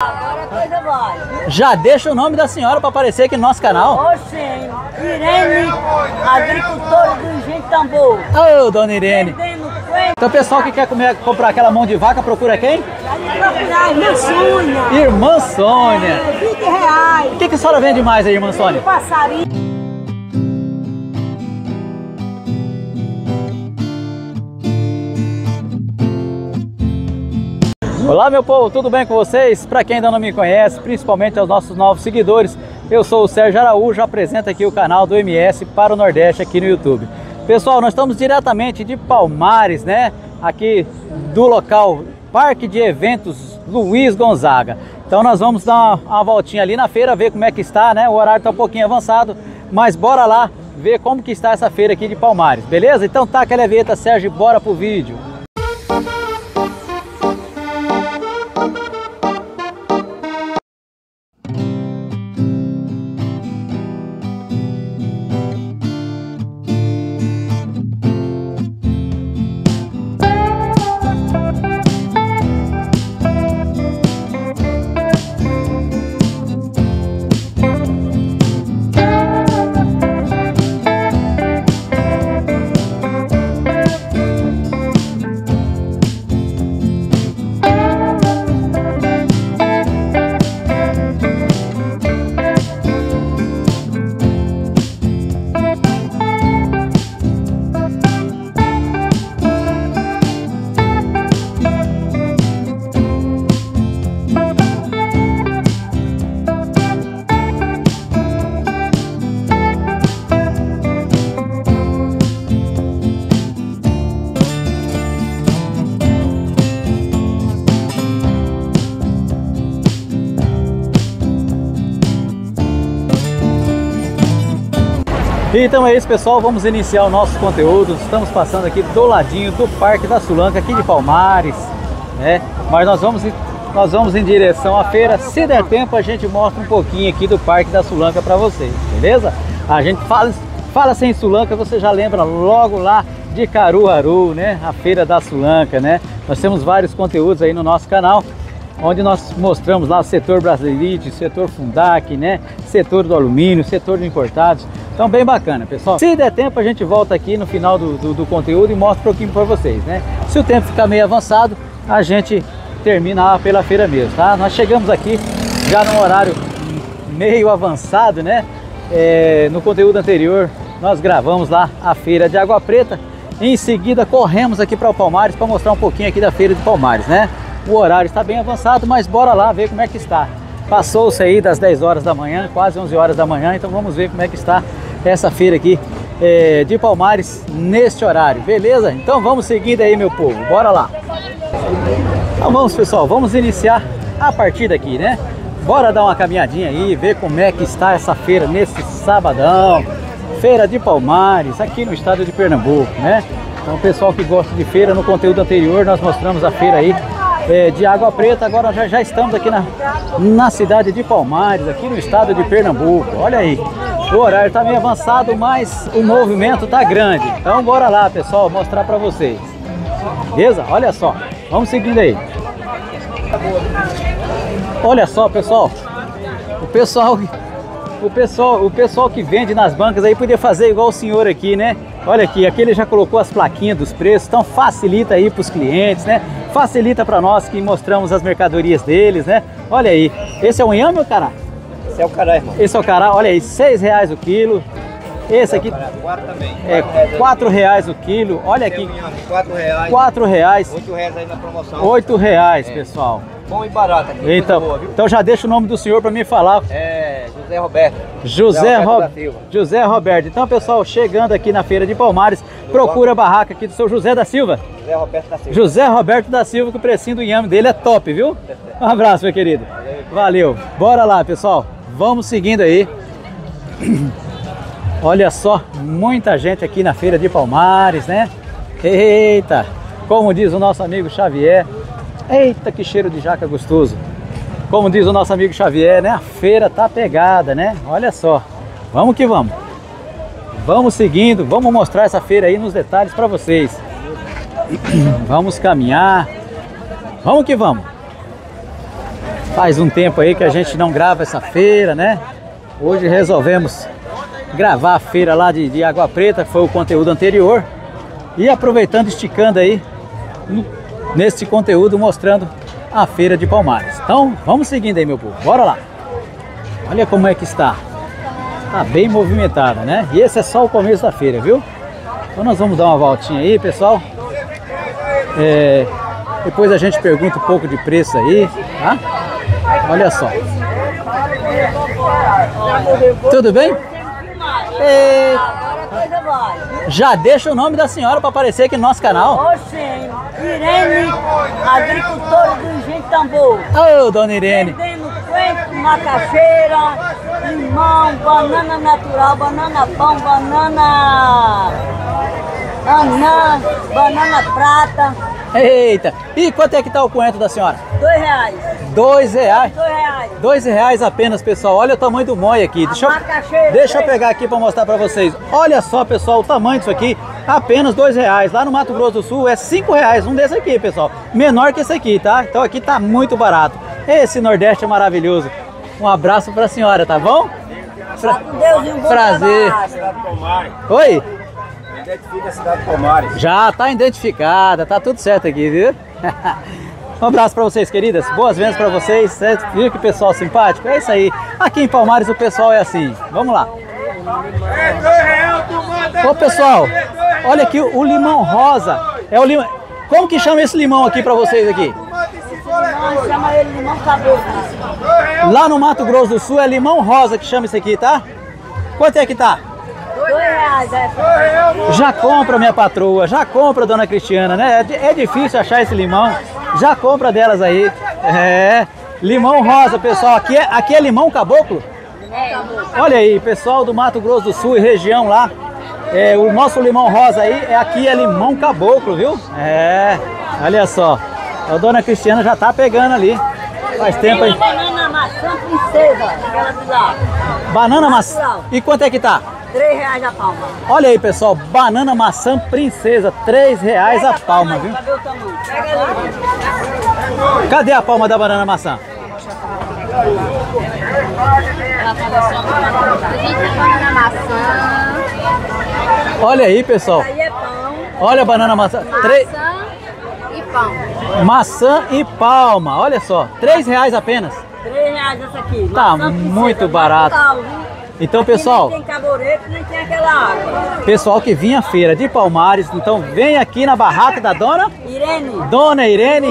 Agora a coisa vai. Já deixa o nome da senhora para aparecer aqui no nosso canal. Oxê, Irene, agricultora do Engenho Tambor. Ô, dona Irene. Então, pessoal que quer comer, comprar aquela mão de vaca, procura quem? Procurar minha sonha. Irmã Sônia. 20 reais. O que, que a senhora vende mais aí, irmã Sônia? Passarinho. Olá, meu povo, tudo bem com vocês? Para quem ainda não me conhece, principalmente aos nossos novos seguidores, eu sou o Sérgio Araújo, apresento aqui o canal do MS para o Nordeste aqui no YouTube. Pessoal, nós estamos diretamente de Palmares, né? Aqui do local Parque de Eventos Luiz Gonzaga. Então nós vamos dar uma, uma voltinha ali na feira, ver como é que está, né? O horário está um pouquinho avançado, mas bora lá ver como que está essa feira aqui de Palmares, beleza? Então tá aquela vinheta, Sérgio, bora pro vídeo. Então é isso pessoal, vamos iniciar o nosso conteúdo. Estamos passando aqui do ladinho do Parque da Sulanca, aqui de Palmares, né? Mas nós vamos, nós vamos em direção à feira. Se der tempo, a gente mostra um pouquinho aqui do Parque da Sulanca para vocês, beleza? A gente fala, fala sem Sulanca, você já lembra logo lá de Caruaru, né? A feira da Sulanca, né? Nós temos vários conteúdos aí no nosso canal onde nós mostramos lá o setor Brasilite, setor Fundac, né? Setor do alumínio, setor de importados. Então bem bacana, pessoal. Se der tempo, a gente volta aqui no final do, do, do conteúdo e mostra um pouquinho para vocês, né? Se o tempo ficar meio avançado, a gente termina pela feira mesmo, tá? Nós chegamos aqui já num horário meio avançado, né? É, no conteúdo anterior, nós gravamos lá a feira de Água Preta. Em seguida, corremos aqui para o Palmares para mostrar um pouquinho aqui da feira de Palmares, né? O horário está bem avançado, mas bora lá ver como é que está. Passou-se aí das 10 horas da manhã, quase 11 horas da manhã, então vamos ver como é que está essa feira aqui é, de Palmares neste horário, beleza? Então vamos seguindo aí, meu povo, bora lá. Então vamos, pessoal, vamos iniciar a partida aqui, né? Bora dar uma caminhadinha aí, ver como é que está essa feira nesse sabadão. Feira de Palmares, aqui no estado de Pernambuco, né? Então, pessoal que gosta de feira, no conteúdo anterior nós mostramos a feira aí é, de Água Preta. Agora já, já estamos aqui na, na cidade de Palmares, aqui no estado de Pernambuco. Olha aí, o horário está meio avançado, mas o movimento está grande. Então bora lá, pessoal, mostrar para vocês. Beleza? Olha só, vamos seguindo aí. Olha só, pessoal, o pessoal o pessoal, o pessoal que vende nas bancas aí podia fazer igual o senhor aqui, né? Olha aqui, aqui ele já colocou as plaquinhas dos preços, então facilita aí para os clientes, né? Facilita para nós que mostramos as mercadorias deles, né? Olha aí, esse é o inhame ou cará? Esse é o cará, irmão. Esse é o cará, olha aí, seis reais o quilo. Esse aqui Quatro também. é quatro reais o quilo. Olha aqui, Quatro reais. quatro reais, Oito reais aí na promoção. oito reais, pessoal. Bom e barato aqui. Então, boa, então já deixa o nome do senhor para me falar. É José Roberto. José, Roberto Ro... da Silva. José Roberto. Então, pessoal, chegando aqui na feira de Palmares, procura a barraca aqui do seu José da Silva. José Roberto da Silva. José Roberto da Silva, que o precinho do inhame dele é top, viu? Um abraço, meu querido. Valeu. Bora lá, pessoal. Vamos seguindo aí. Olha só, muita gente aqui na feira de Palmares, né? Eita! Como diz o nosso amigo Xavier, eita que cheiro de jaca gostoso. Como diz o nosso amigo Xavier, né? A feira tá pegada, né? Olha só. Vamos que vamos. Vamos seguindo, vamos mostrar essa feira aí nos detalhes para vocês. Vamos caminhar. Vamos que vamos. Faz um tempo aí que a gente não grava essa feira, né? Hoje resolvemos gravar a feira lá de, de Água Preta, que foi o conteúdo anterior. E aproveitando, esticando aí neste conteúdo, mostrando a feira de Palmares. Então, vamos seguindo aí, meu povo. Bora lá. Olha como é que está. Está bem movimentada, né? E esse é só o começo da feira, viu? Então nós vamos dar uma voltinha aí, pessoal. É, depois a gente pergunta um pouco de preço aí, tá? Olha só. Tudo bem? É, coisa já deixa o nome da senhora para aparecer aqui no nosso canal. Oxê, Irene, agricultora do Engenho Tambor. Ô, dona Irene. Vendendo coentro, macaxeira, limão, banana natural, banana pão, banana anã, banana prata. Eita. E quanto é que tá o coentro da senhora? Dois reais. Dois reais. Dois reais. Dois reais apenas, pessoal. Olha o tamanho do moi aqui. Deixa eu, deixa eu pegar aqui para mostrar para vocês. Olha só, pessoal, o tamanho disso aqui. Apenas dois reais. Lá no Mato Grosso do Sul é cinco reais. Um desse aqui, pessoal. Menor que esse aqui, tá? Então aqui tá muito barato. Esse Nordeste é maravilhoso. Um abraço para a senhora, tá bom? Deus bom Prazer. Oi. Identifica a cidade de Palmares. Já tá identificada, tá tudo certo aqui, viu? Um abraço pra vocês, queridas. Boas vendas pra vocês. Certo? Viu que pessoal simpático? É isso aí. Aqui em Palmares o pessoal é assim. Vamos lá. Ô pessoal, olha aqui o limão rosa. É o limão. Como que chama esse limão aqui pra vocês aqui? Chama ele limão caboclo. Lá no Mato Grosso do Sul é limão rosa que chama esse aqui, tá? Quanto é que tá? Dois reais, é. Já compra, minha patroa, já compra, dona Cristiana, né? É É difícil achar esse limão. Já compra delas aí. É. Limão rosa, pessoal. Aqui é, aqui é limão caboclo? Olha aí, pessoal do Mato Grosso do Sul e região lá. É, o nosso limão rosa aí, é, aqui é limão caboclo, viu? É, olha só. A dona Cristiana já tá pegando ali. Faz tempo aí. Banana maçã princesa, aquela de lá. Banana maçã. E quanto é que tá? Três reais a palma. Olha aí, pessoal. Banana maçã princesa, três reais a palma, viu? Cadê o tamanho? Pega ali. Cadê a palma da banana maçã? maçã, Olha aí, pessoal. É. Olha a banana maçã. Tre- maçã e pão. Maçã e palma. Olha só. Três reais apenas. Três reais essa aqui. Tá muito barato. Então, Aqui pessoal, Nem tem caboreto, nem tem aquela água. pessoal que vinha à feira de Palmares, então vem aqui na barraca da dona Irene, Dona Irene.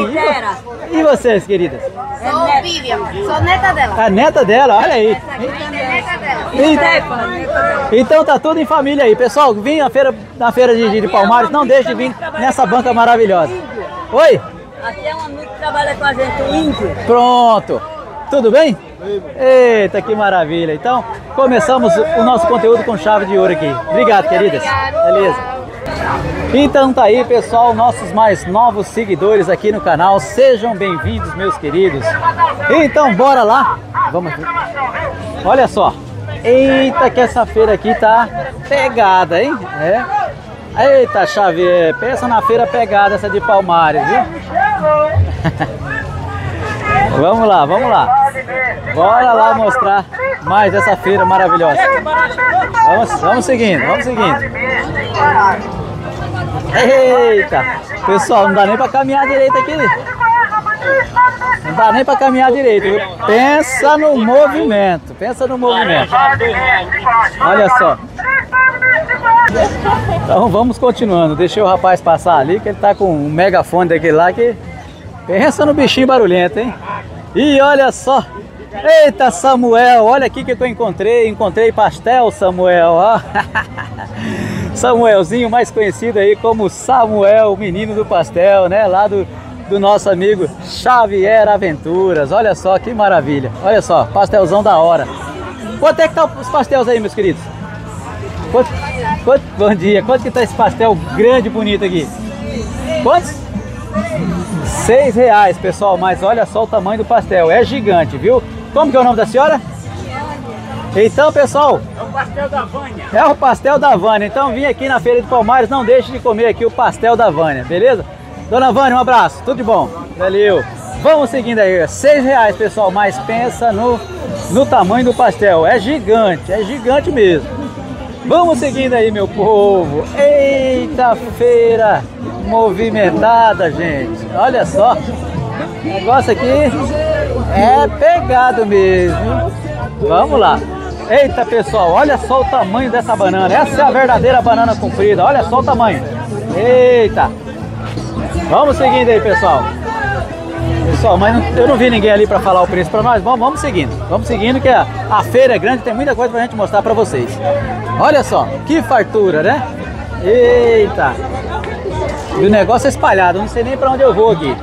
E. E vocês, queridas? é Sou neta. Vivian, sou neta dela. A neta dela, olha aí. Essa aqui também é Neta dela. E- Stefano, dela. Então tá tudo em família aí. Pessoal, vim na feira, na feira de, de Palmares, não deixe de vir nessa banca maravilhosa. Oi? Aqui é um amigo que trabalha com a gente, o índio. Pronto. Tudo bem? Eita, que maravilha. Então, começamos o nosso conteúdo com chave de ouro aqui. Obrigado, queridas. Beleza. Então tá aí, pessoal, nossos mais novos seguidores aqui no canal. Sejam bem-vindos, meus queridos. Então, bora lá. Vamos aqui. Olha só. Eita, que essa feira aqui tá pegada, hein? É. Eita, Xavier, pensa na feira pegada essa de Palmares, viu? Vamos lá, vamos lá. Bora lá mostrar mais essa feira maravilhosa. Vamos, vamos seguindo, vamos seguindo. Eita! Pessoal, não dá nem pra caminhar direito aqui. Não dá nem pra caminhar direito. Pensa no movimento. Pensa no movimento. Olha só. Então vamos continuando. Deixei o rapaz passar ali, que ele tá com um megafone daquele lá que. Pensa no bichinho barulhento, hein? E olha só. Eita, Samuel, olha aqui que eu encontrei. Encontrei pastel, Samuel. ó. Samuelzinho, mais conhecido aí como Samuel, o menino do pastel, né? Lá do, do nosso amigo Xavier Aventuras. Olha só que maravilha. Olha só, pastelzão da hora. Quanto é que tá os pastéis aí, meus queridos? Quanto, quanto- bom dia. Quanto que tá esse pastel grande, bonito aqui? Quantos? Seis reais, pessoal. Mas olha só o tamanho do pastel. É gigante, viu? Como que é o nome da senhora? Então, pessoal, É o pastel da Vânia. é o pastel da Vânia. Então vim aqui na Feira de Palmares, não deixe de comer aqui o pastel da Vânia, beleza? Dona Vânia, um abraço, tudo de bom. Valeu. Vamos seguindo aí, seis reais, pessoal, mas pensa no, no tamanho do pastel. É gigante, é gigante mesmo. Vamos seguindo aí, meu povo. Eita feira movimentada, gente. Olha só. O negócio aqui é pegado mesmo. Vamos lá. Eita, pessoal, olha só o tamanho dessa banana. Essa é a verdadeira banana comprida. Olha só o tamanho. Eita. Vamos seguindo aí, pessoal. Pessoal, mas não, eu não vi ninguém ali para falar o preço para nós. Vamos, vamos seguindo. Vamos seguindo que a, a feira é grande, tem muita coisa pra gente mostrar para vocês. Olha só, que fartura, né? Eita. E o negócio é espalhado, não sei nem para onde eu vou aqui.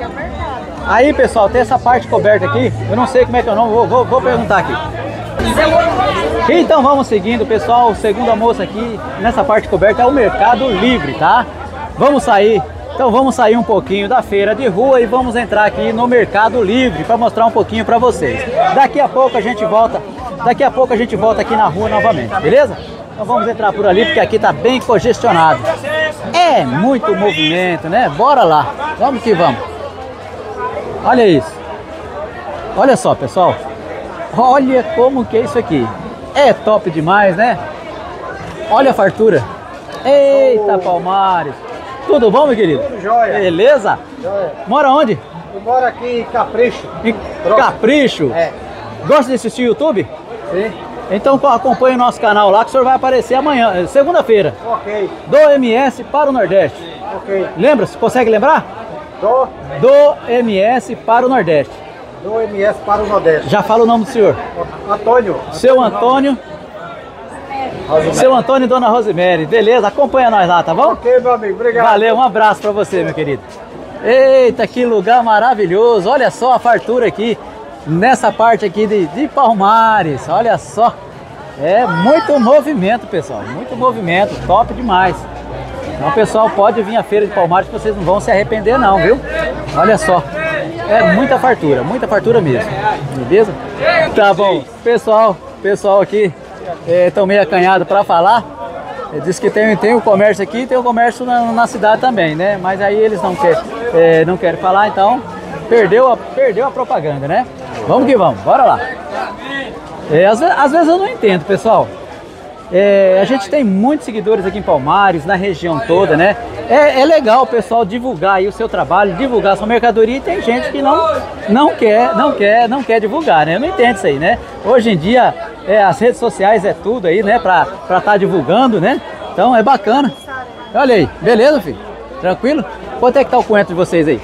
Aí, pessoal, tem essa parte coberta aqui. Eu não sei como é que eu não vou, vou, vou perguntar aqui. Então vamos seguindo, pessoal. O segundo moça aqui nessa parte coberta é o Mercado Livre, tá? Vamos sair então vamos sair um pouquinho da feira de rua e vamos entrar aqui no Mercado Livre para mostrar um pouquinho para vocês. Daqui a pouco a gente volta, daqui a pouco a gente volta aqui na rua novamente, beleza? Então vamos entrar por ali porque aqui tá bem congestionado. É muito movimento, né? Bora lá. Vamos que vamos. Olha isso. Olha só, pessoal. Olha como que é isso aqui. É top demais, né? Olha a fartura. Eita, Palmares. Tudo bom, meu querido? Tudo jóia. Beleza? Jóia. Mora onde? Eu moro aqui em Capricho. Em Próximo. Capricho? É. Gosta de assistir YouTube? Sim. Então co- acompanhe o nosso canal lá que o senhor vai aparecer amanhã, eh, segunda-feira, Ok. do MS para o Nordeste. Ok. Lembra-se? Consegue lembrar? Do, Do MS para o Nordeste. do MS para o Nordeste. Já fala o nome do senhor. Antônio. Seu Antônio, Rosemary. seu Antônio e Dona Rosemary. Beleza? Acompanha nós lá, tá bom? Ok, meu amigo. Obrigado. Valeu, um abraço pra você, meu querido. Eita, que lugar maravilhoso. Olha só a fartura aqui, nessa parte aqui de, de Palmares. Olha só. É muito movimento, pessoal. Muito movimento. Top demais. Então, pessoal, pode vir à feira de Palmares que vocês não vão se arrepender, não, viu? Olha só. É muita fartura, muita fartura mesmo. Beleza? Tá bom. Pessoal, pessoal aqui estão meio acanhados para falar. Ele disse que tem, tem o comércio aqui e tem o comércio na, na cidade também, né? Mas aí eles não, quer, é, não querem falar, então perdeu a, perdeu a propaganda, né? Vamos que vamos, bora lá. É, às, às vezes eu não entendo, pessoal. É, a gente tem muitos seguidores aqui em Palmares, na região toda, né? É, é legal o pessoal divulgar aí o seu trabalho, divulgar a sua mercadoria e tem gente que não, não quer, não quer, não quer divulgar, né? Eu não entendo isso aí, né? Hoje em dia é, as redes sociais é tudo aí, né? Pra estar tá divulgando, né? Então é bacana. Olha aí, beleza, filho? Tranquilo? Quanto é que tá o coentro de vocês aí?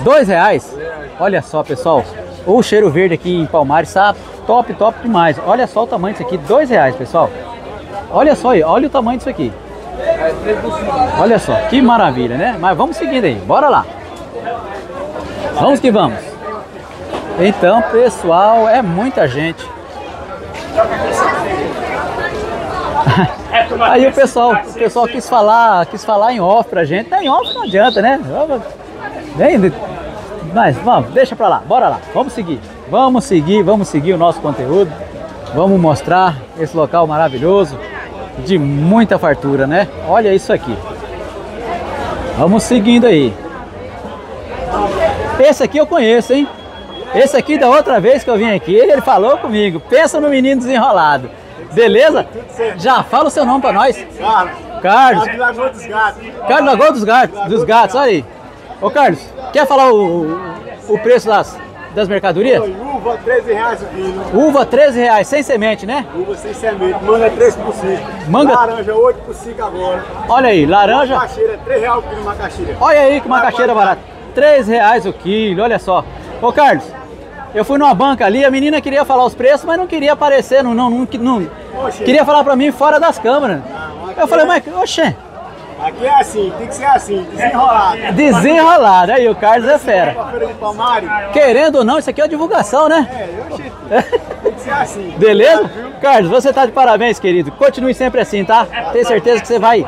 Dois reais? Olha só, pessoal. O cheiro verde aqui em Palmares está top, top demais. Olha só o tamanho disso aqui, dois reais, pessoal. Olha só aí, olha o tamanho disso aqui. Olha só, que maravilha, né? Mas vamos seguindo aí, bora lá. Vamos que vamos. Então, pessoal, é muita gente. Aí o pessoal, o pessoal quis falar, quis falar em off pra gente. Não, em off não adianta, né? Mas vamos, deixa pra lá, bora lá, vamos seguir. Vamos seguir, vamos seguir o nosso conteúdo. Vamos mostrar esse local maravilhoso de muita fartura, né? Olha isso aqui. Vamos seguindo aí. Esse aqui eu conheço, hein? Esse aqui da outra vez que eu vim aqui, ele falou comigo. Pensa no menino desenrolado. Beleza? Já fala o seu nome pra nós. Carlos. Lagoa dos Gatos. Carlos Lagoa dos Gatos, dos gatos, olha aí. Ô Carlos, quer falar o- o preço das, das mercadorias? Uva, 13 reais o quilo. Uva 13 reais, sem semente, né? Uva sem semente. Manga 3 por 5. Manga- Laranja 8 por 5 agora. Olha aí, laranja. Macaxeira, 3 reais o quilo macaxeira. Olha aí que macaxeira barata. 3 reais o quilo, olha só. Ô Carlos, eu fui numa banca ali, a menina queria falar os preços, mas não queria aparecer, não, não, não, não- queria falar pra mim fora das câmeras. Eu falei, mas, oxê, Aqui é assim, tem que ser assim, desenrolado. desenrolado. Aí o Carlos é fera. Querendo ou não, isso aqui é uma divulgação, né? é, oxi, tem que ser assim. Beleza? Carlos, você tá de parabéns, querido. Continue sempre assim, tá? Tenho certeza que você vai,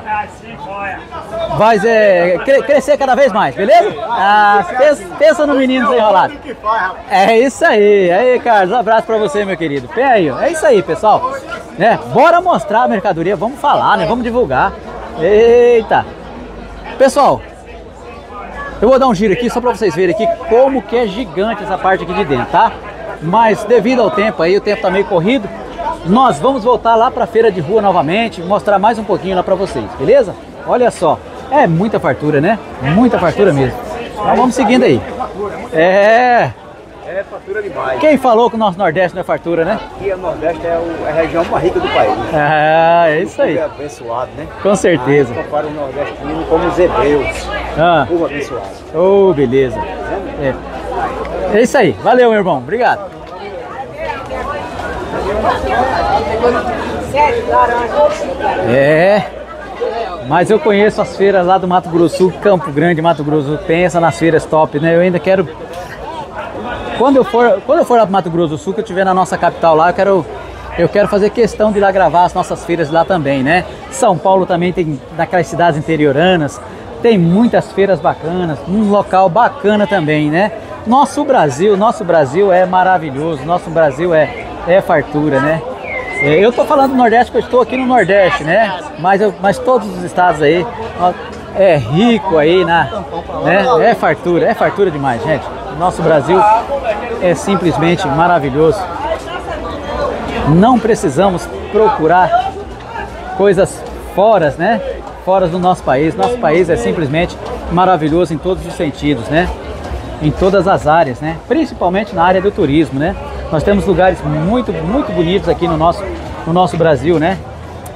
vai é, cre- crescer cada vez mais, beleza? Ah, pensa, pensa no menino desenrolado. É isso aí. Aí, Carlos, um abraço pra você, meu querido. Pé aí, ó. É isso aí, pessoal. Né? Bora mostrar a mercadoria, vamos falar, né? Vamos divulgar. Eita! Pessoal, Eu vou dar um giro aqui só para vocês verem aqui como que é gigante essa parte aqui de dentro, tá? Mas devido ao tempo aí, o tempo tá meio corrido, nós vamos voltar lá para a feira de rua novamente, mostrar mais um pouquinho lá para vocês, beleza? Olha só, é muita fartura, né? Muita fartura mesmo. Então vamos seguindo aí. É. É fatura demais. Quem falou que o nosso Nordeste não é fartura, né? Aqui o Nordeste é o- é a região mais rica do país. É, é isso aí. É abençoado, né? Com certeza. Ah, compara o nordestino como os hebreus. Ah, Povo abençoado. oh, beleza. É. é isso aí. Valeu, meu irmão. Obrigado. É. Mas eu conheço as feiras lá do Mato Grosso, Sul, Campo Grande, Mato Grosso. Pensa nas feiras top, né? Eu ainda quero. Quando eu for, quando eu for lá pro Mato Grosso do Sul, que eu estiver na nossa capital lá, eu quero, eu quero fazer questão de ir lá gravar as nossas feiras lá também, né? São Paulo também tem daquelas cidades interioranas, tem muitas feiras bacanas, um local bacana também, né? Nosso Brasil, nosso Brasil é maravilhoso, nosso Brasil é, é fartura, né? É, Eu tô falando do Nordeste porque eu estou aqui no Nordeste, né? Mas, eu- mas todos os estados aí é rico aí, na, né? É fartura, é fartura demais, gente. Nosso Brasil é simplesmente maravilhoso. Não precisamos procurar coisas fora, né? Fora do nosso país. Nosso país é simplesmente maravilhoso em todos os sentidos, né? Em todas as áreas, né? Principalmente na área do turismo, né? Nós temos lugares muito, muito bonitos aqui no nosso, no nosso Brasil, né?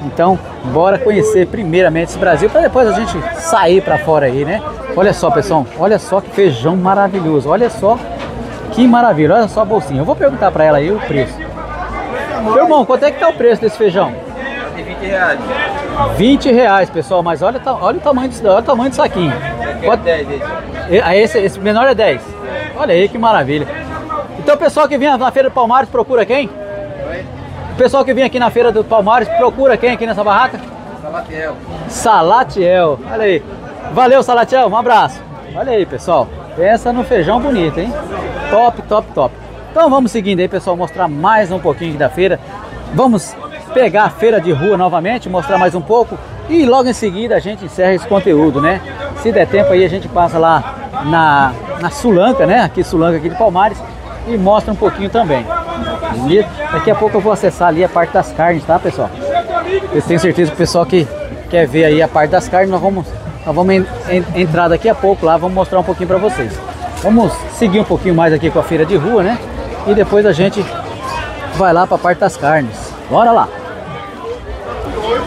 Então, bora conhecer primeiramente esse Brasil para depois a gente sair para fora aí, né? Olha só, pessoal, olha só que feijão maravilhoso. Olha só que maravilha. Olha só a bolsinha. Eu vou perguntar para ela aí o preço. Meu irmão, quanto é que tá o preço desse feijão? 20 reais. 20 reais, pessoal, mas olha, olha o tamanho desse, olha o tamanho do saquinho. Quanto- 10 vezes. E- ah, esse, esse menor é 10. Olha aí que maravilha. Então o pessoal que vinha na feira do Palmares procura quem? O pessoal que vinha aqui na feira do Palmares procura quem aqui nessa barraca? Salatiel. Salatiel. Olha aí. Valeu, Salatiel. Um abraço. Olha aí, pessoal. Pensa no feijão bonito, hein? Top, top, top. Então vamos seguindo aí, pessoal, mostrar mais um pouquinho da feira. Vamos pegar a feira de rua novamente, mostrar mais um pouco e logo em seguida a gente encerra esse conteúdo, né? Se der tempo aí a gente passa lá na, na Sulanca, né? Aqui Sulanca aqui de Palmares e mostra um pouquinho também. Beleza? Daqui a pouco eu vou acessar ali a parte das carnes, tá, pessoal? Eu tenho certeza que o pessoal que quer ver aí a parte das carnes, nós vamos, nós vamos en- en- entrar daqui a pouco lá, vamos mostrar um pouquinho para vocês. Vamos seguir um pouquinho mais aqui com a feira de rua, né? E depois a gente vai lá para a parte das carnes. Bora lá!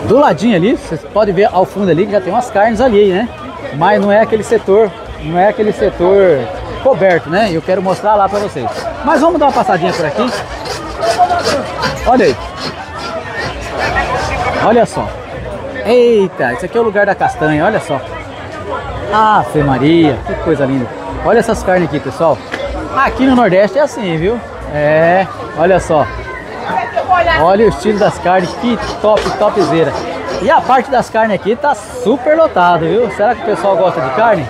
Do ladinho ali, vocês podem ver ao fundo ali que já tem umas carnes ali, né? Mas não é aquele setor, não é aquele setor coberto, né? Eu quero mostrar lá para vocês. Mas vamos dar uma passadinha por aqui. Olha aí. Olha só. Eita, esse aqui é o lugar da castanha, olha só. Ave Maria, que coisa linda. Olha essas carnes aqui, pessoal. Aqui no Nordeste é assim, viu? É, olha só. Olha o estilo das carnes, que top, topzera. E a parte das carnes aqui tá super lotado, viu? Será que o pessoal gosta de carne?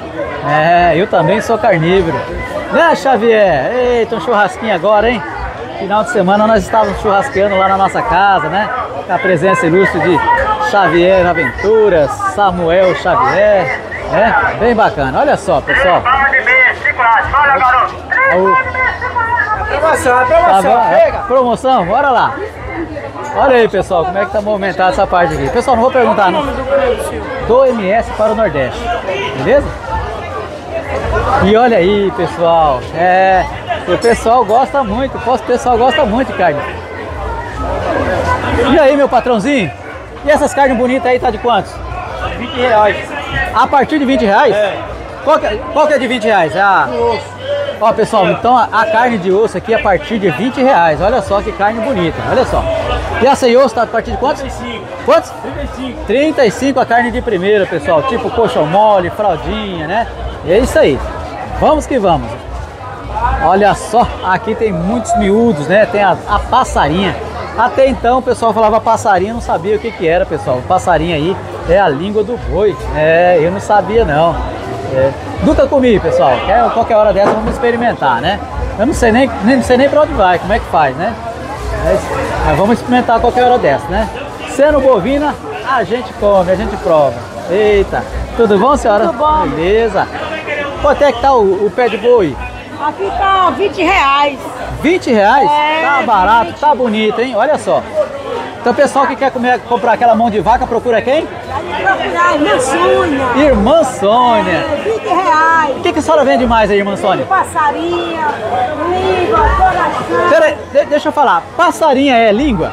É, eu também sou carnívoro. Né, Xavier? Eita, um churrasquinho agora, hein? Final de semana nós estávamos churrasqueando lá na nossa casa, né? A presença ilustre de Xavier Aventuras, Samuel Xavier, né? Bem bacana. Olha só, pessoal. O- Promoção, é Tá promoção. É, promoção, bora lá. Olha aí, pessoal, como é que tá movimentada essa parte aqui. Pessoal, não vou perguntar não. Do MS para o Nordeste, beleza? E olha aí, pessoal. É, o pessoal gosta muito, o pessoal gosta muito de carne. E aí, meu patrãozinho? E essas carnes bonitas aí tá de quantos? 20 reais. A partir de 20 reais? Qual que, é- qual que é de 20 reais? Ah, ó pessoal, então a, a carne de osso aqui é a partir de 20 reais. Olha só que carne bonita, olha só. E essa aí osso tá a partir de quantos? 35. Quantos? 35. 35 a carne de primeira, pessoal. Tipo coxão mole, fraldinha, né? E é isso aí. Vamos que vamos. Olha só, aqui tem muitos miúdos, né? Tem a, a passarinha. Até então o pessoal falava passarinho, não sabia o que que era, pessoal. O passarinho aí é a língua do boi. É, eu não sabia não. É, nunca comi, pessoal. Quer, qualquer hora dessa vamos experimentar, né? Eu não sei nem, nem não sei nem para onde vai, como é que faz, né? Mas, mas vamos experimentar qualquer hora dessa, né? Sendo bovina, a gente come, a gente prova. Eita, tudo bom, senhora? Tudo bom. Beleza. Quanto é que tá o, o pé de boi? Aqui tá 20 reais. 20 reais? É, tá barato, tá bonito, hein? Olha só. Então, o pessoal que quer comer, comprar aquela mão de vaca, procura quem? Procurar irmã Sônia. Irmã Sônia. É 20 reais. O que, que a senhora vende mais aí, irmã Sônia? Passarinha, língua, coração. Pera aí, de- deixa eu falar. Passarinha é língua?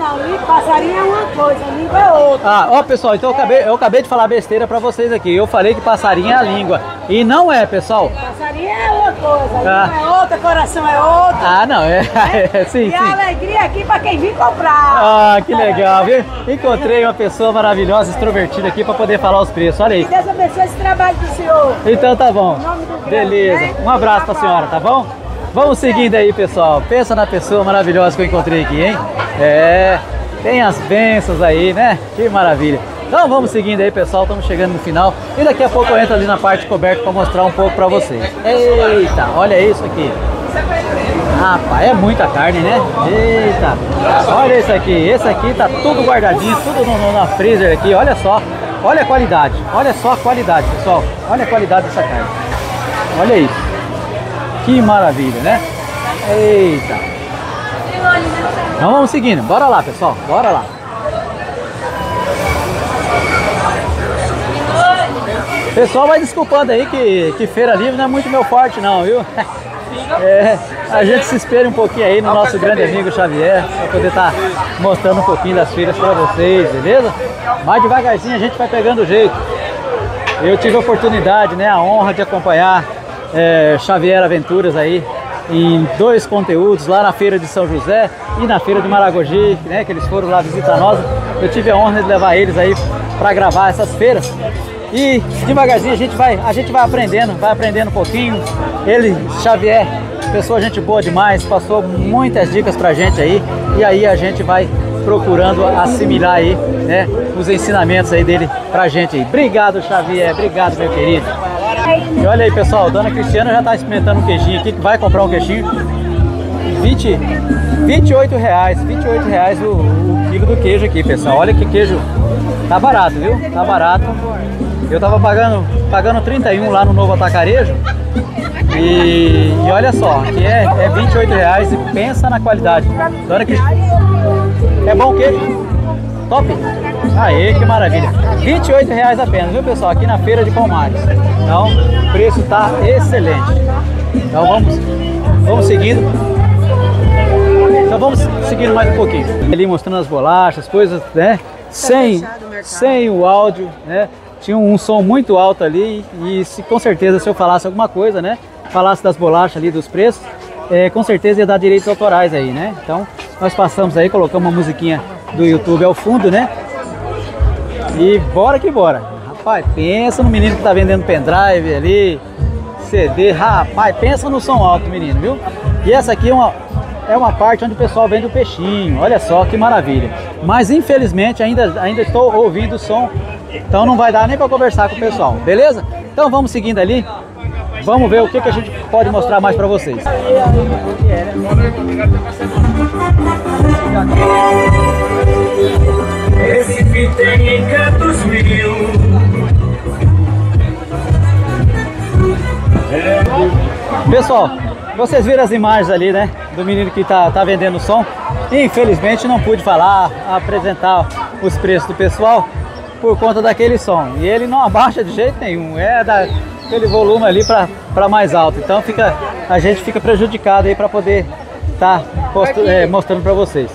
É não, língua, passarinha é uma coisa, língua é outra. Ah, ó pessoal, então eu acabei, eu acabei de falar besteira pra vocês aqui. Eu falei que passarinha é a língua. E não é, pessoal. Passarinha é uma coisa, Ah. língua é outra, coração é outra. Ah, não, é. sim, E a sim. alegria aqui pra quem vir comprar. Ah, que legal, viu? Encontrei uma pessoa maravilhosa, extrovertida aqui pra poder falar os preços. Olha aí. Que Deus abençoe esse trabalho do senhor. Então tá bom. Em nome do Beleza. né? Um abraço pra senhora, tá bom? Vamos seguindo aí, pessoal. Pensa na pessoa maravilhosa que eu encontrei aqui, hein? É, tem as bênçãos aí, né? Que maravilha. Então vamos seguindo aí, pessoal. Estamos chegando no final. E daqui a pouco eu entro ali na parte coberta pra mostrar um pouco pra vocês. Eita, olha isso aqui. Rapaz, é muita carne, né? Eita, olha isso aqui. Esse aqui tá tudo guardadinho, tudo no, no- na freezer aqui. Olha só, olha a qualidade. Olha só a qualidade, pessoal. Olha a qualidade dessa carne. Olha isso. Que maravilha, né? Eita. Então vamos seguindo. Bora lá, pessoal. Bora lá. Pessoal, vai desculpando aí que, que feira livre não é muito meu forte não, viu? É, a gente se espera um pouquinho aí no nosso grande amigo Xavier para poder estar mostrando um pouquinho das feiras para vocês, beleza? Mais devagarzinho a gente vai pegando o jeito. Eu tive a oportunidade, né, a honra de acompanhar é, Xavier Aventuras aí em dois conteúdos lá na feira de São José e na feira de Maragogi, né, que eles foram lá visitar nós. Eu tive a honra de levar eles aí para gravar essas feiras. E devagarzinho a gente vai, a gente vai aprendendo, vai aprendendo um pouquinho. Ele, Xavier, pessoa gente boa demais, passou muitas dicas pra gente aí e aí a gente vai procurando assimilar aí, né, os ensinamentos aí dele pra gente aí. Obrigado, Xavier, obrigado, meu querido. E olha aí, pessoal, Dona Cristiana já tá experimentando um queijinho aqui, vai comprar um queijinho. 20, 28 reais, 28 reais o, o quilo do queijo aqui, pessoal. Olha que queijo, tá barato, viu? Tá barato. Eu tava pagando, pagando 31 lá no Novo Atacarejo. E, e olha só, que é, é 28 reais e pensa na qualidade. Dona Cristiana, é bom o queijo? Top? Aê, que maravilha. 28 reais apenas, viu pessoal? Aqui na feira de Palmares. Então, o preço tá excelente. Então vamos, vamos seguindo. Então vamos seguindo mais um pouquinho. Ali mostrando as bolachas, coisas, né? Sem, sem o áudio, né? Tinha um som muito alto ali e se com certeza se eu falasse alguma coisa, né? Falasse das bolachas ali, dos preços, é, com certeza ia dar direitos autorais aí, né? Então nós passamos aí, colocamos uma musiquinha do YouTube ao fundo, né? E bora que bora. Rapaz, pensa no menino que tá vendendo pendrive ali, CD, rapaz, pensa no som alto, menino, viu? E essa aqui é uma, é uma parte onde o pessoal vende o peixinho, olha só que maravilha. Mas infelizmente ainda, ainda estou ouvindo o som, então não vai dar nem para conversar com o pessoal, beleza? Então vamos seguindo ali, vamos ver o que, que a gente pode mostrar mais para vocês. Esse tem encantos mil. Pessoal, vocês viram as imagens ali, né? Do menino que tá, tá vendendo o som. Infelizmente não pude falar, apresentar os preços do pessoal por conta daquele som. E ele não abaixa de jeito nenhum, é daquele volume ali para mais alto. Então fica, a gente fica prejudicado aí para poder estar mostrando para vocês.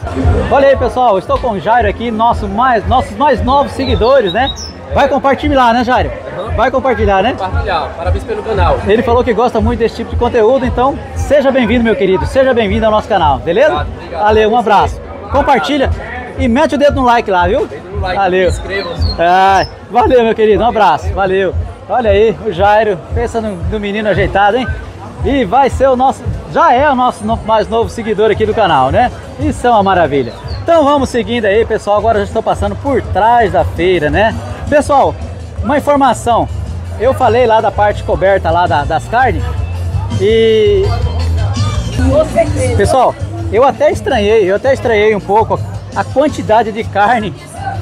Olha aí pessoal, estou com o Jairo aqui, nosso mais, nossos mais novos seguidores, né? Vai compartilhar, né Jairo? Vai compartilhar, né? Compartilhar. Parabéns pelo canal. Ele falou que gosta muito desse tipo de conteúdo, então seja bem-vindo, meu querido. Seja bem-vindo ao nosso canal, beleza? Obrigado, obrigado. Valeu, um abraço. Compartilha e mete o dedo no like lá, viu? no like, Valeu. inscrevam-se. Ah, valeu, meu querido. Um abraço. Valeu. Olha aí, o Jairo. Pensa no, no menino ajeitado, hein? E vai ser o nosso. Já é o nosso no- mais novo seguidor aqui do canal, né? Isso é uma maravilha. Então vamos seguindo aí, pessoal. Agora já estou passando por trás da feira, né? Pessoal, uma informação. Eu falei lá da parte coberta lá da- das carnes. E Pessoal, eu até estranhei, eu até estranhei um pouco a quantidade de carne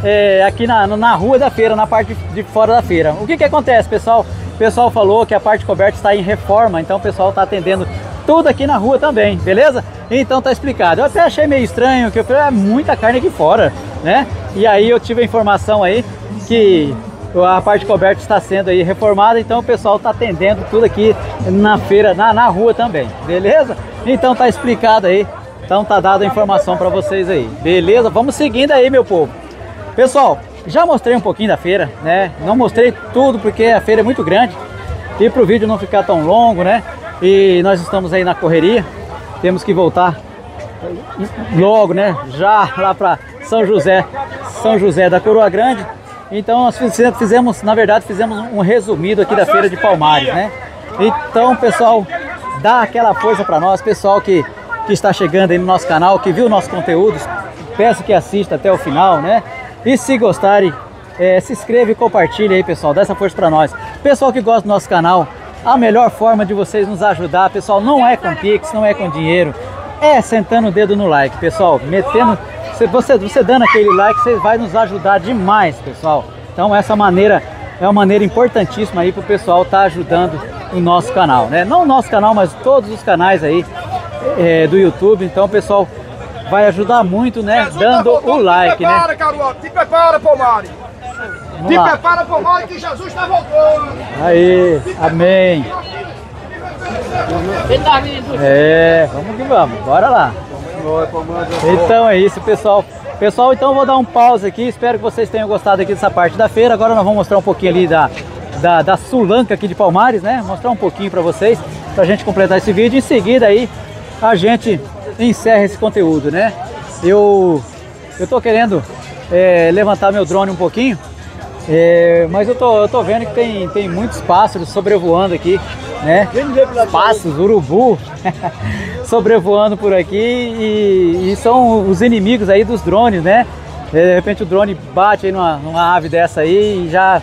é, aqui na, na rua da feira, na parte de fora da feira. O que que acontece, pessoal? O pessoal falou que a parte coberta está em reforma, então o pessoal está atendendo tudo aqui na rua também, beleza? Então tá explicado. Eu até achei meio estranho, que eu falei, é muita carne aqui fora, né? E aí eu tive a informação aí que a parte coberta está sendo aí reformada, então o pessoal está atendendo tudo aqui na feira, na, na rua também, beleza? Então tá explicado aí, então tá dada a informação para vocês aí, beleza? Vamos seguindo aí, meu povo. Pessoal, já mostrei um pouquinho da feira, né? Não mostrei tudo porque a feira é muito grande e para o vídeo não ficar tão longo, né? E nós estamos aí na correria, temos que voltar logo, né? Já lá para São José, São José da Coroa Grande. Então nós fizemos, na verdade, fizemos um resumido aqui da feira de Palmares, né? Então, pessoal, dá aquela força para nós, pessoal que, que está chegando aí no nosso canal, que viu nossos conteúdos, peço que assista até o final, né? E se gostarem, é, se inscreva e compartilhe aí, pessoal, dá essa força para nós. Pessoal que gosta do nosso canal, a melhor forma de vocês nos ajudar, pessoal, não é com Pix, não é com dinheiro, é sentando o dedo no like, pessoal, metendo, você, você dando aquele like, você vai nos ajudar demais, pessoal. Então essa maneira é uma maneira importantíssima aí para o pessoal estar tá ajudando o nosso canal, né? Não o nosso canal, mas todos os canais aí é, do YouTube. Então, pessoal, vai ajudar muito, né? Dando o like, te prepara, né? Caruaru, te prepara, Palmari. Te prepara, Palmari, que Jesus está voltando. Aí, amém. É, vamos que vamos, bora lá. Então é isso, pessoal. Pessoal, então vou dar um pause aqui. Espero que vocês tenham gostado aqui dessa parte da feira. Agora nós vamos mostrar um pouquinho ali da, da, da Sulanca aqui de Palmares, né? Mostrar um pouquinho para vocês, pra gente completar esse vídeo. Em seguida aí, a gente encerra esse conteúdo, né? Eu, eu tô querendo é, levantar meu drone um pouquinho, é, mas eu tô, eu tô vendo que tem, tem muitos pássaros sobrevoando aqui, né? Pássaros, urubu, sobrevoando por aqui e, e, são os inimigos aí dos drones, né? De repente o drone bate aí numa, numa ave dessa aí e já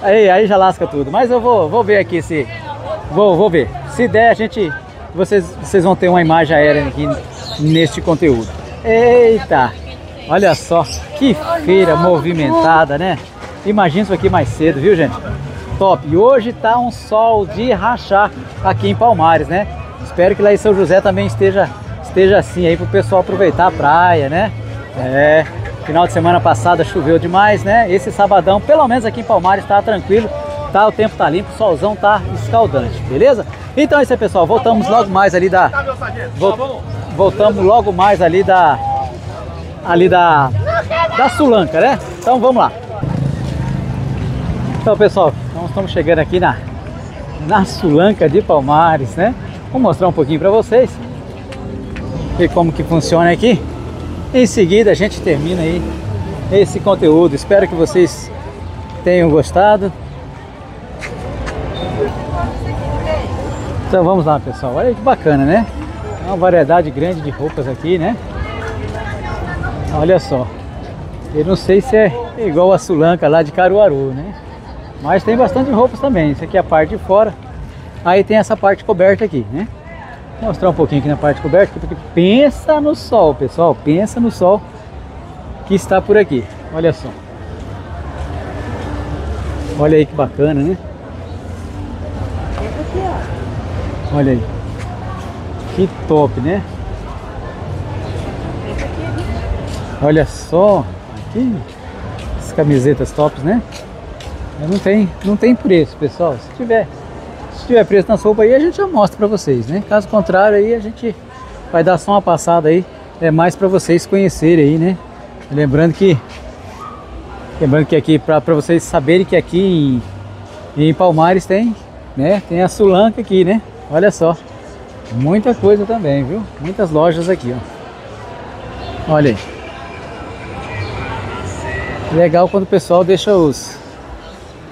aí, aí já lasca tudo. Mas eu vou, vou ver aqui se vou, vou ver. Se der a gente vocês, vocês vão ter uma imagem aérea aqui neste conteúdo. Eita! Olha só que feira movimentada, né? Imagina isso aqui mais cedo, viu, gente? Top! E hoje tá um sol de rachar aqui em Palmares, né? Espero que lá em São José também esteja, esteja assim aí para o pessoal aproveitar a praia, né? É, final de semana passada choveu demais, né? Esse sabadão, pelo menos aqui em Palmares, está tranquilo, tá? O tempo tá limpo, o solzão tá escaldante, beleza? Então é isso aí, pessoal. Voltamos logo mais ali da... Voltamos logo mais ali da... Ali da... Da Sulanca, né? Então vamos lá. Então, pessoal, nós estamos chegando aqui na, na Sulanca de Palmares, né? Vou mostrar um pouquinho para vocês e como que funciona aqui. Em seguida, a gente termina aí esse conteúdo. Espero que vocês tenham gostado. Então vamos lá, pessoal. Olha que bacana, né? Uma variedade grande de roupas aqui, né? Olha só. Eu não sei se é igual a Sulanca lá de Caruaru, né? Mas tem bastante roupas também. Isso aqui é a parte de fora. Aí tem essa parte coberta aqui, né? Vou mostrar um pouquinho aqui na parte coberta, porque pensa no sol, pessoal. Pensa no sol que está por aqui. Olha só. Olha aí que bacana, né? Olha aí. Que top, né? Olha só. Aqui. As camisetas tops, né? Não tem, não tem preço, pessoal. Se tiver, se tiver preço na roupas aí, a gente já mostra para vocês, né? Caso contrário, aí a gente vai dar só uma passada aí, é mais para vocês conhecerem aí, né? Lembrando que lembrando que aqui para vocês saberem que aqui em, em Palmares tem, né? Tem a Sulanca aqui, né? Olha só. Muita coisa também, viu? Muitas lojas aqui, ó. Olha aí. Legal quando o pessoal deixa os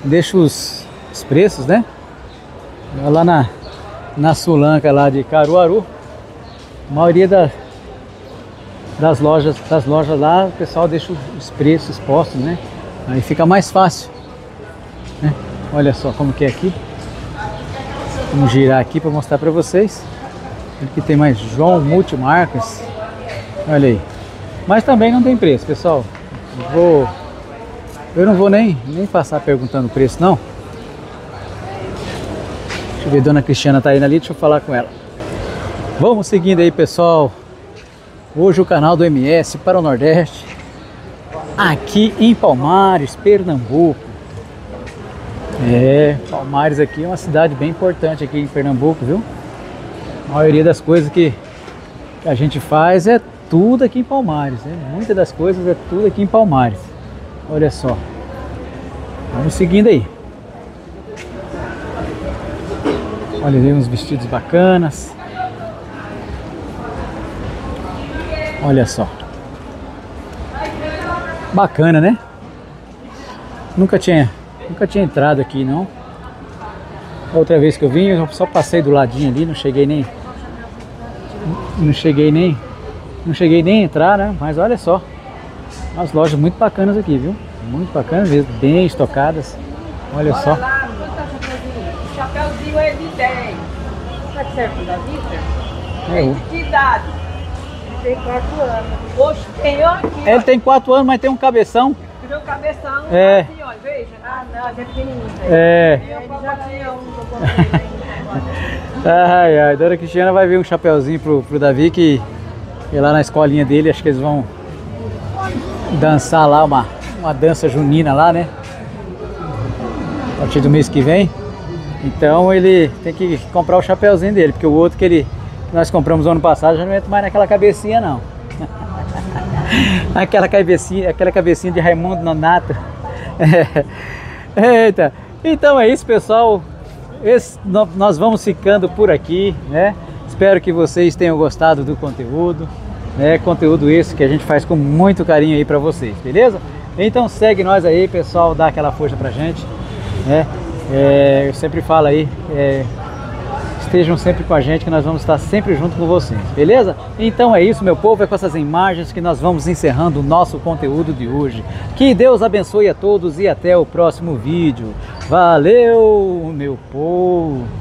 deixa os, os preços, né? Lá na, na Sulanca lá de Caruaru, a maioria da, das lojas das lojas lá, o pessoal deixa os preços postos, né? Aí fica mais fácil. Né? Olha só como que é aqui. Vamos girar aqui para mostrar para vocês. Aqui tem mais João Multimarcas. Olha aí. Mas também não tem preço, pessoal. Vou eu não vou nem, nem passar perguntando o preço não. Deixa eu ver, Dona Cristiana tá indo ali, deixa eu falar com ela. Vamos seguindo aí, pessoal. Hoje o canal do MS para o Nordeste, aqui em Palmares, Pernambuco. É, Palmares aqui é uma cidade bem importante aqui em Pernambuco, viu? A maioria das coisas que, que a gente faz é tudo aqui em Palmares, né? Muitas das coisas é tudo aqui em Palmares. Olha só. Vamos seguindo aí. Olha ali uns vestidos bacanas. Olha só. Bacana, né? Nunca tinha, nunca tinha entrado aqui, não. A outra vez que eu vim, eu só passei do ladinho ali, não cheguei nem não cheguei nem não cheguei nem a entrar, né? Mas olha só. Umas lojas muito bacanas aqui, viu? Muito bacanas mesmo, bem estocadas. Olha só. O chapéuzinho é de 10. Tá certo da vida? É, que idade? Tem 4 anos. Tem eu aqui, Ele tem 4 anos, mas tem um cabeção. Ó. Meu cabeção, É. assim, ó, veja. Ah, não, é pequenininho. É. Já tinha um comprei. Ai, ai, Dona Cristiana vai ver um chapeuzinho pro, pro Davi que, que lá na escolinha dele, acho que eles vão dançar lá uma, uma dança junina lá, né? A partir do mês que vem. Então ele tem que comprar o chapeuzinho dele, porque o outro que ele que nós compramos ano passado já não entra mais naquela cabecinha não. aquela cabecinha, aquela cabecinha de Raimundo Nonato. Eita. Então é isso, pessoal. Esse- nó- nós vamos ficando por aqui, né? Espero que vocês tenham gostado do conteúdo, né? Conteúdo esse que a gente faz com muito carinho aí para vocês, beleza? Então segue nós aí, pessoal, dá aquela força pra gente, né? É, eu sempre falo aí, é, estejam sempre com a gente que nós vamos estar sempre junto com vocês, beleza? Então é isso, meu povo, é com essas imagens que nós vamos encerrando o nosso conteúdo de hoje. Que Deus abençoe a todos e até o próximo vídeo. Valeu, meu povo!